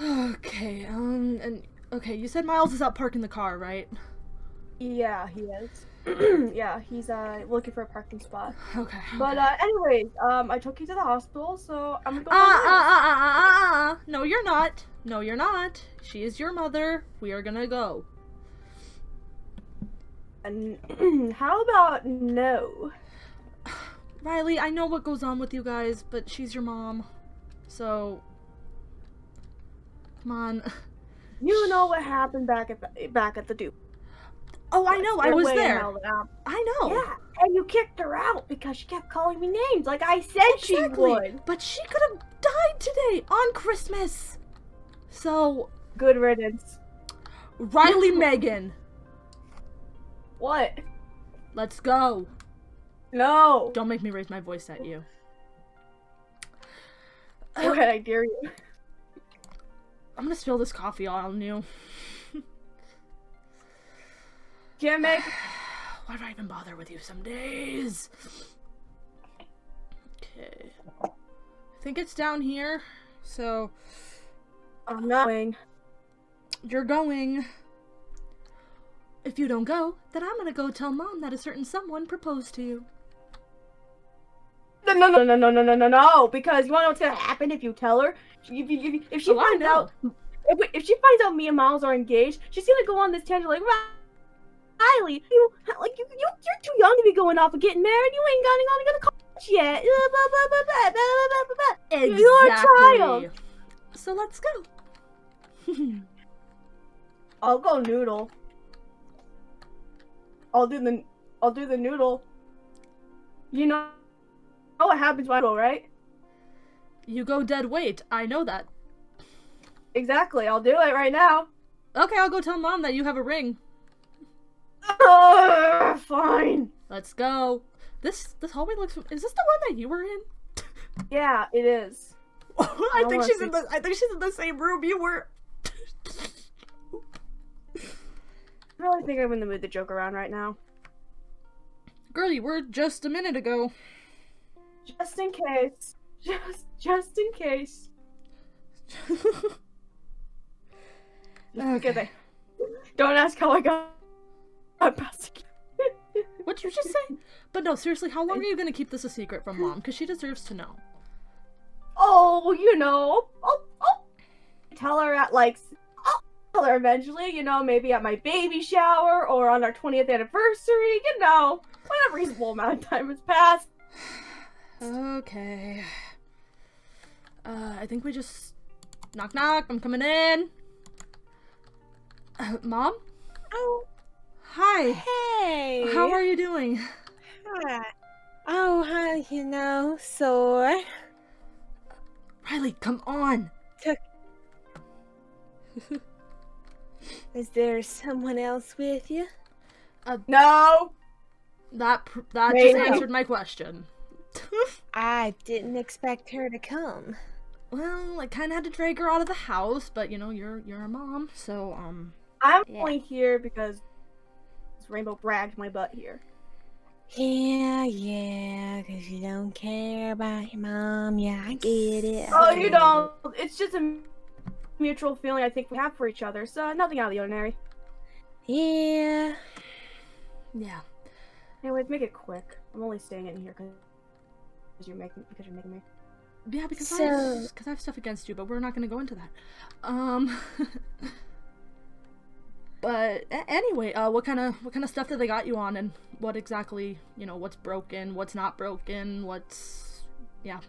Okay, um, and okay, you said Miles is out parking the car, right? Yeah, he is. yeah, he's uh looking for a parking spot. Okay. But okay. uh, anyways, um, I took you to the hospital, so I'm gonna go. Ah, ah, ah, ah, ah, ah, ah. No, you're not. No, you're not. She is your mother. We are gonna go. And how about no? Riley, I know what goes on with you guys, but she's your mom. So. Come on. You know what happened back at the back at the Duke. Oh, I know. I was there. I know. Yeah, and you kicked her out because she kept calling me names, like I said she Exactly. would. But she could have died today on Christmas. So, Good riddance. Riley Megan, What? let's go. No. Don't make me raise my voice at you. Go ahead, I dare you. I'm gonna spill this coffee all on you. Can't make. Why do I even bother with you some days? Okay. I think it's down here. So, I'm not going. you're going. If you don't go, then I'm gonna go tell mom that a certain someone proposed to you. No, no, no, no, no, no, no, no, no. Because you want to know what's gonna happen if you tell her? if, if, if she oh, finds out, if, if she finds out me and Miles are engaged, she's gonna go on this tangent like, Riley, you like you, you you're too young to be going off and getting married. You ain't gonna gonna go to college yet. Exactly. You're a child. So let's go. I'll go noodle. I'll do the I'll do the noodle. You know, know what happens when I go, right? You go dead weight. I know that. Exactly. I'll do it right now. Okay, I'll go tell mom that you have a ring. Ugh, fine. Let's go. This this hallway looks. Is this the one that you were in? Yeah, it is. I No think she's in the. I think she's in the same room you were. I really think I'm in the mood to joke around right now. Girl, you were just a minute ago. Just in case. Just just in case. Okay. Okay. Don't ask how I got past What'd you just say? But no, seriously, how long are you gonna keep this a secret from mom? Because she deserves to know. Oh, you know. I'll, I'll tell her at like I'll tell her eventually, you know, maybe at my baby shower or on our 20th anniversary, you know. When a reasonable amount of time has passed. Okay. Uh, I think we just knock knock. I'm coming in. Uh, mom? Oh, Hi. hey. How are you doing? Hi. Oh, hi, you know, sore. Riley, come on. Is there someone else with you? No. That pr- that Maybe. just answered my question. I didn't expect her to come. Well, I kind of had to drag her out of the house, but you know, you're you're a mom, so um. I'm Yeah. only here because Rainbow bragged my butt here. Yeah, yeah, because you don't care about your mom. Yeah, I get it. I Oh, get you don't. It's just a mutual feeling I think we have for each other, so nothing out of the ordinary. Yeah. Yeah. Anyways, make it quick. I'm only staying in here because you're making because you're making me. Yeah, because I So- have, because I have stuff against you, but we're not going to go into that. Um. but a- anyway, uh, what kind of what kind of stuff did they got you on, and what exactly, you know, what's broken, what's not broken, what's yeah.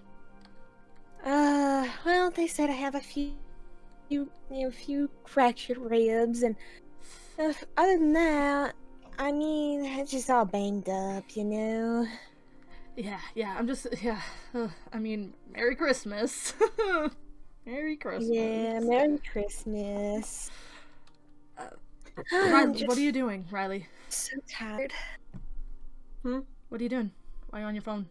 Uh, well, they said I have a few, few, you know, a few fractured ribs, and uh, other than that, I mean, it's just all banged up, you know. Yeah, yeah, I'm just yeah. Uh, I mean, Merry Christmas. Merry Christmas. Yeah, Merry Christmas. Uh, Riley, just what are you doing, Riley? so tired. Hmm? What are you doing? Why are you on your phone?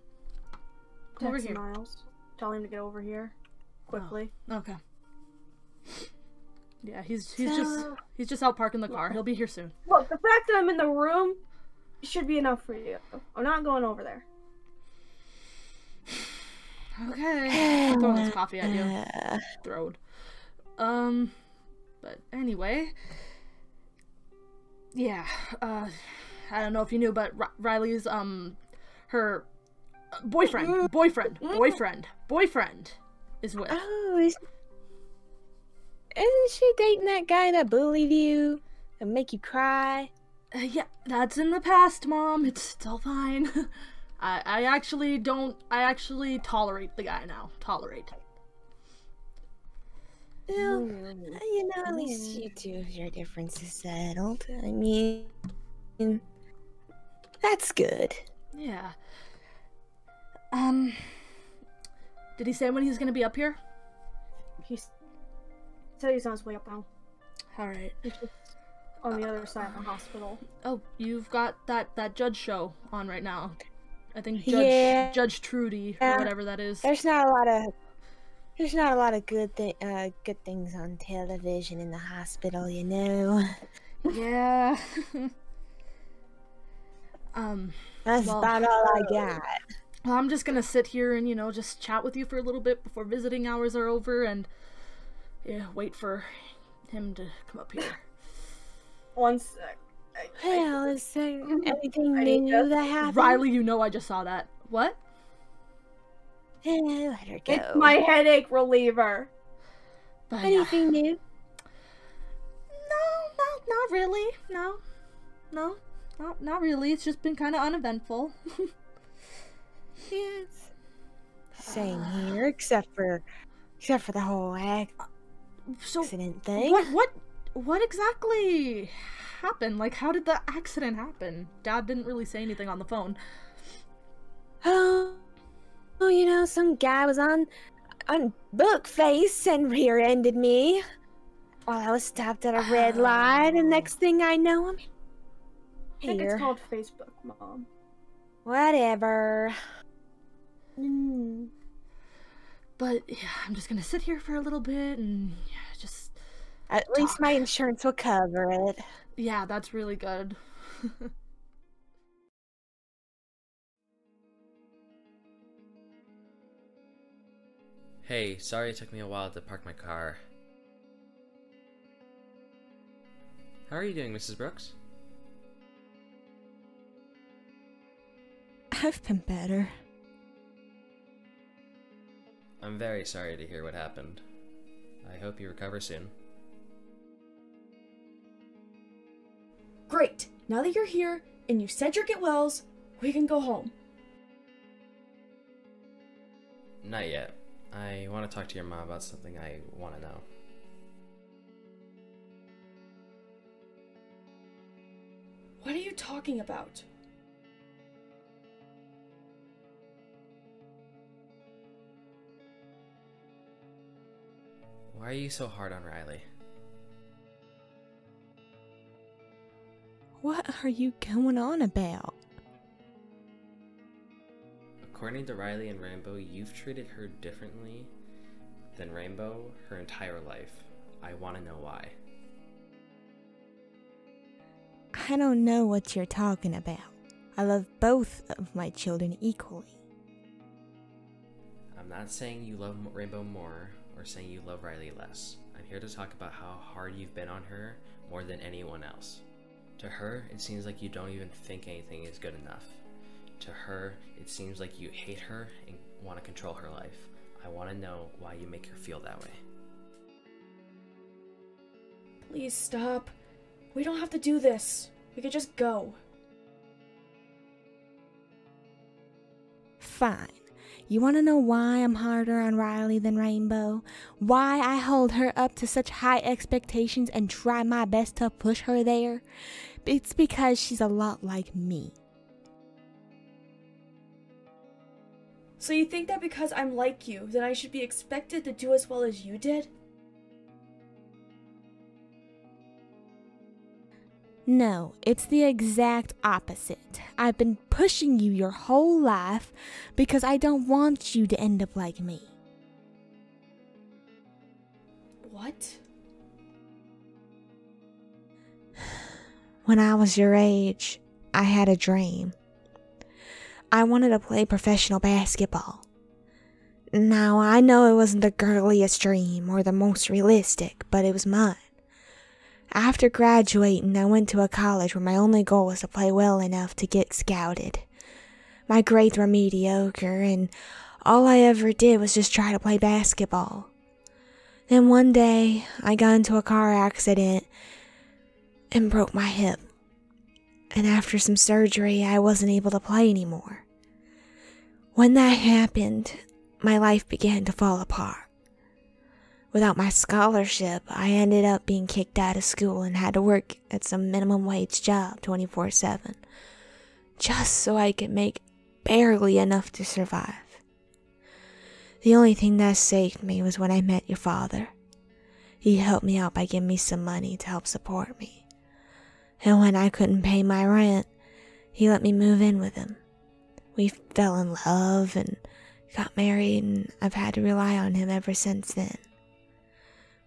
Come over here. Miles. Tell him to get over here quickly. Okay. Yeah, he's he's just he's just out parking the car. He'll be here soon. Look, the fact that I'm in the room should be enough for you. I'm not going over there. Okay. I'm throwing this coffee at you. Throwed. Um, but anyway, yeah. Uh, I don't know if you knew, but R- Riley's um, her boyfriend, boyfriend, boyfriend, boyfriend is with. Oh, is, isn't she dating that guy that bullied you and make you cry? Uh, yeah, that's in the past, Mom. It's still fine. I I actually don't. I actually tolerate the guy now. Tolerate. Well, you know, at least you two have your differences settled. I mean, that's good. Yeah. Um. Did he say when he's gonna be up here? He's said he's on his way up now. All right. On the other side of the hospital. Oh, you've got that that judge show on right now. I think Judge Yeah. Judge Trudy or whatever that is. There's not a lot of there's not a lot of good thi- uh, good things on television in the hospital, you know. Yeah. um. That's Well- about all I got. Well, I'm just gonna sit here and you know just chat with you for a little bit before visiting hours are over and yeah, wait for him to come up here. One sec. I- I- Well, is there anything I new just- that happened? Riley, you know I just saw that. What? Eh, let her go. It's my headache reliever. But, yeah. anything new? No, no, not really. No, no, not not really. It's just been kind of uneventful. Yes. Same here, except for except for the whole ac- so accident thing. what what what exactly happened? Like, how did the accident happen? Dad didn't really say anything on the phone. Oh, oh, you know, some guy was on on book face and rear-ended me while I was stopped at a red light, and Oh. next thing I know, I'm here. I think it's called Facebook, Mom. Whatever. Mm. But yeah, I'm just gonna sit here for a little bit and yeah, just At least my insurance will cover it. yeah, that's really good. Hey, sorry it took me a while to park my car. How are you doing, Mrs. Brooks? I've been better. I'm very sorry to hear what happened. I hope you recover soon. Great. Now that you're here and you said your get wells, we can go home. Not yet. I want to talk to your mom about something I want to know. What are you talking about? Why are you so hard on Riley? What are you going on about? According to Riley and Rainbow, you've treated her differently than Rainbow her entire life. I want to know why. I don't know what you're talking about. I love both of my children equally. I'm not saying you love Rainbow more or saying you love Riley less. I'm here to talk about how hard you've been on her more than anyone else. To her, it seems like you don't even think anything is good enough. To her, it seems like you hate her and want to control her life. I want to know why you make her feel that way. Please stop. We don't have to do this. We could just go. Fine. You want to know why I'm harder on Riley than Rainbow? Why I hold her up to such high expectations and try my best to push her there? It's because she's a lot like me. So you think that because I'm like you, then I should be expected to do as well as you did? No, it's the exact opposite. I've been pushing you your whole life because I don't want you to end up like me. What? When I was your age, I had a dream. I wanted to play professional basketball. Now, I know it wasn't the girliest dream or the most realistic, but it was mine. After graduating, I went to a college where my only goal was to play well enough to get scouted. My grades were mediocre, and all I ever did was just try to play basketball. Then one day, I got into a car accident and broke my hip. And after some surgery, I wasn't able to play anymore. When that happened, my life began to fall apart. Without my scholarship, I ended up being kicked out of school and had to work at some minimum wage job 24 7, just so I could make barely enough to survive. The only thing that saved me was when I met your father. He helped me out by giving me some money to help support me. And when I couldn't pay my rent, he let me move in with him. We fell in love and got married, and I've had to rely on him ever since then.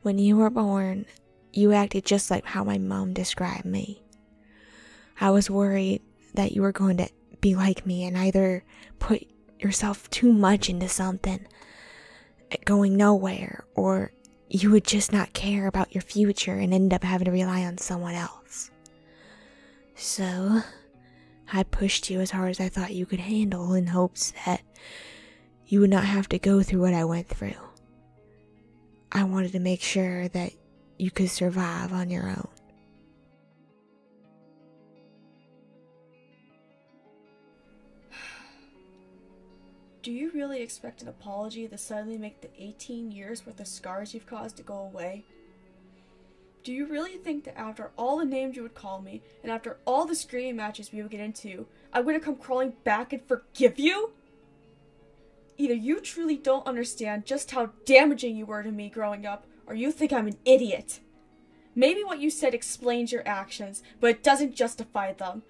When you were born, you acted just like how my mom described me. I was worried that you were going to be like me and either put yourself too much into something, going nowhere, or you would just not care about your future and end up having to rely on someone else. So, I pushed you as hard as I thought you could handle in hopes that you would not have to go through what I went through. I wanted to make sure that you could survive on your own. Do you really expect an apology to suddenly make the 18 years worth of scars you've caused to go away? Do you really think that after all the names you would call me, and after all the screaming matches we would get into, I'm gonna come crawling back and forgive you? Either you truly don't understand just how damaging you were to me growing up, or you think I'm an idiot. Maybe what you said explains your actions, but it doesn't justify them.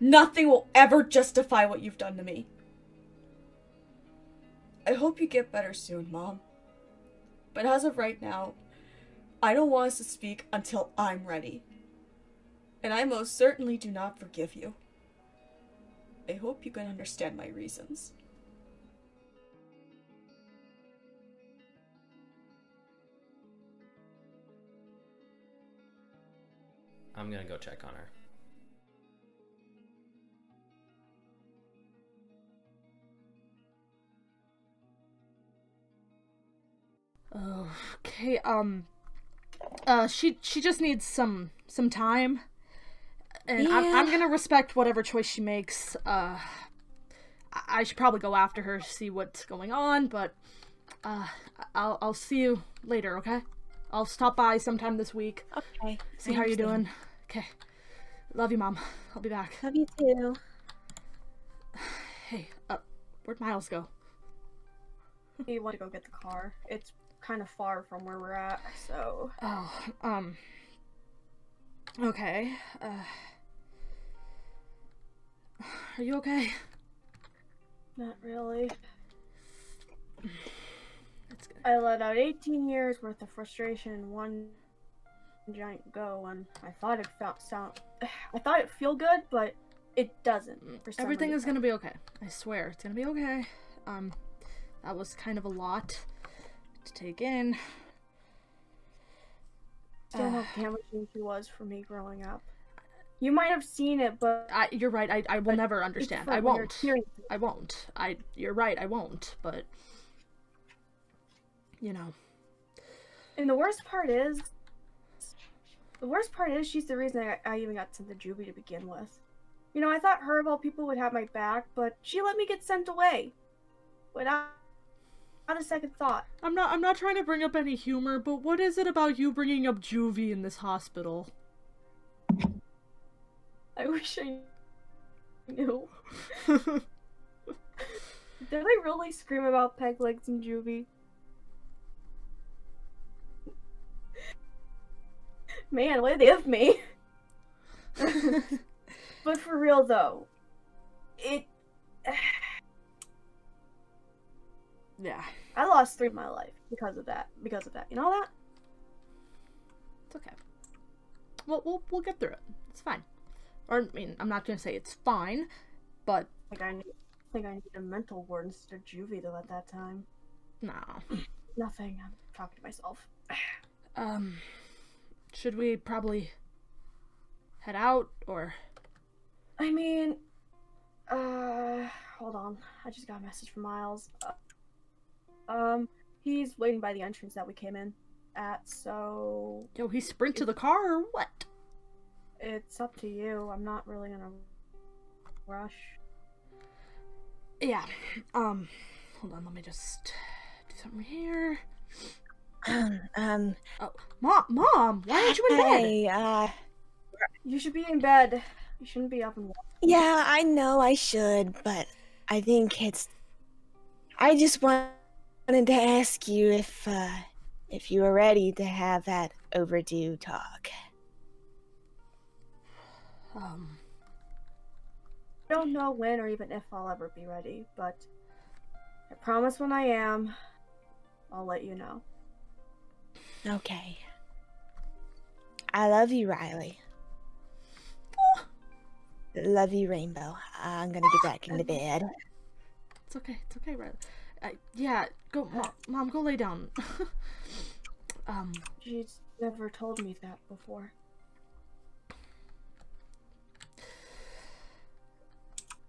Nothing will ever justify what you've done to me. I hope you get better soon, Mom. But as of right now, I don't want us to speak until I'm ready. And I most certainly do not forgive you. I hope you can understand my reasons. I'm gonna go check on her. Okay, um uh she she just needs some some time. And I'm, I'm gonna respect whatever choice she makes. Uh I, I should probably go after her, see what's going on, but uh I'll I'll see you later, okay? I'll stop by sometime this week. Okay. See how you're doing. Okay. Love you, mom. I'll be back. Love you too. Hey, uh, where'd Miles go? He went to go get the car. It's kind of far from where we're at, so Oh, um. Okay. Uh. Are you okay? not really. I let out 18 years worth of frustration in one giant go, and I thought it felt sound. I thought it feel good, but it doesn't. For some Everything is gonna be okay. I swear, it's gonna be okay. Um, that was kind of a lot to take in. Still know how damaging she was for me growing up. You might have seen it, but I, you're right. I, I will never understand. I won't. I won't. I. You're right. I won't. But you know. And the worst part is, the worst part is she's the reason I, I even got sent to juvie to begin with. You know, I thought her of all people would have my back, but she let me get sent away, without, without a second thought. I'm not I'm not trying to bring up any humor, but what is it about you bringing up juvie in this hospital? I wish I knew. Did I really scream about peg legs and juvie? Man, they have me. but for real though, it. yeah, I lost three of my life because of that. Because of that, you know that? it's okay. Well, we'll we'll get through it. It's fine. Or I mean, I'm not gonna say it's fine, but Like I need, think I need a mental ward instead of juvie though at that time. No. Nothing. I'm talking to myself. Um, should we probably head out or? I mean, uh, hold on. I just got a message from Miles. Uh, um, he's waiting by the entrance that we came in at, so Yo, he sprint to the car or what? it's up to you. I'm not really gonna rush. Yeah. Um, hold on. Let me just do something here. Um, um, Oh, mom, mom, why aren't you in bed? hey, uh, You should be in bed. You shouldn't be up and. walking. yeah, I know I should, but I think it's. I just wanted to ask you if, uh, if you were ready to have that overdue talk. Um, I don't know when or even if I'll ever be ready, but I promise when I am, I'll let you know. Okay. I love you, Riley. Love you, Rainbow. I'm gonna get back into bed. it's okay. It's okay, Riley. Uh, yeah, go, mom, mom, go lay down. um, She's never told me that before.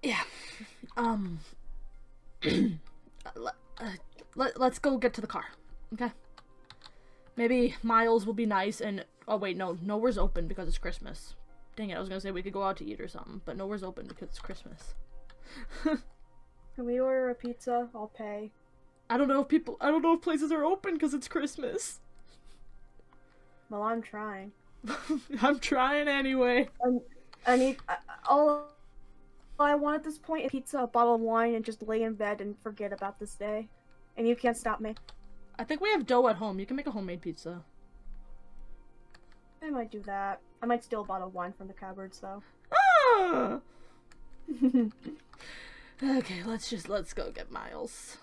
yeah. Um, let, uh, let, let's go get to the car, okay? Maybe Miles will be nice and. Oh, wait, no. Nowhere's open because it's Christmas. Dang it, I was gonna say we could go out to eat or something, but nowhere's open because it's Christmas. Can we order a pizza? I'll pay. I don't know if people. I don't know if places are open because it's Christmas. Well, I'm trying. I'm trying anyway. I need I- all I want at this point is pizza, a bottle of wine, and just lay in bed and forget about this day. And you can't stop me. I think we have dough at home. You can make a homemade pizza. I might do that. I might steal a bottle of wine from the cupboards, though. Ah! Okay, let's just let's go get Miles.